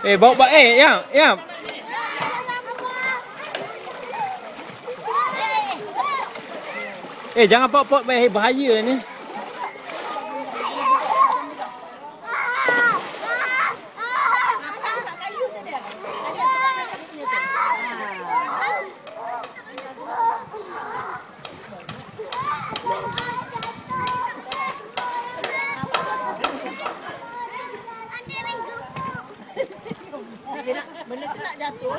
Eh, bawa bawa eh, ya, ya. Eh, jangan pok-pok bahaya ni. Benda tu nak jatuh.